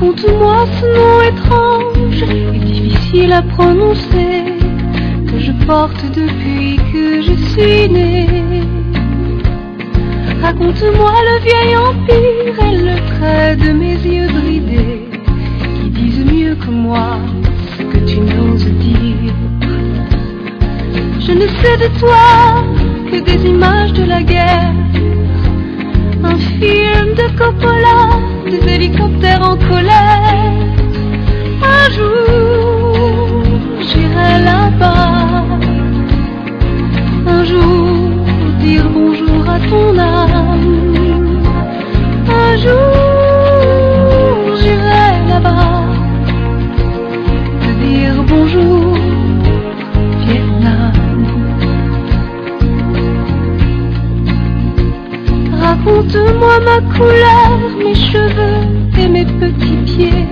ce nom étrange et difficile à prononcer que je porte depuis que je suis née. Raconte-moi le vieil empire et le trait de mes yeux bridés qui disent mieux que moi ce que tu n'oses dire. Je ne sais de toi que des images de la guerre, un film de Coppola, Raconte-moi ma couleur, mes cheveux et mes petits pieds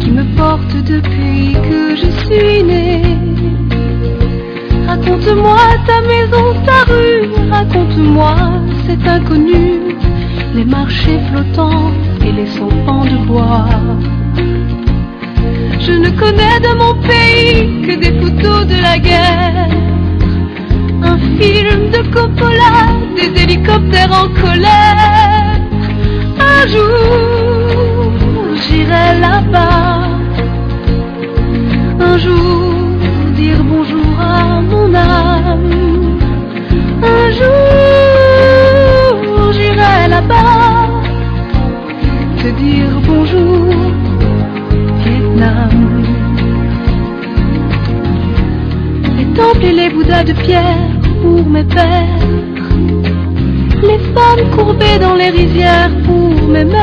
qui me portent depuis que je suis née. Raconte-moi ta maison, ta rue, raconte-moi cet inconnu, les marchés flottants et les soupans de bois. Je ne connais de mon pays que des photos de la guerre. Un film de Coppola, en colère. Un jour, j'irai là-bas. Un jour, dire bonjour à mon âme. Un jour, j'irai là-bas. Te dire bonjour, Vietnam. Les temples et les bouddhas de pierre pour mes pères. Femmes courbées dans les rivières pour mères.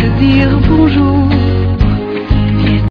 de dire bonjour.